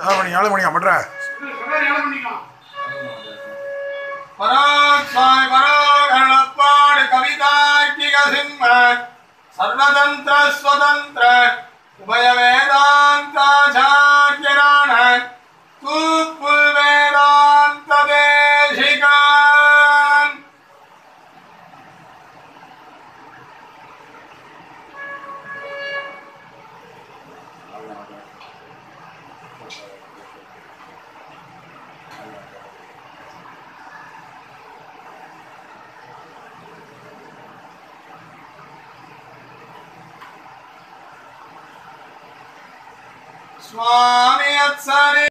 ஏழு மணி ஏழு மணியா பண்ற பராட்சாய் பராகரணப்பாடு கவிதாக்கிக சிம்ம சர்வதந்திர ஸ்வதந்திர உபயவே Swami Atsari.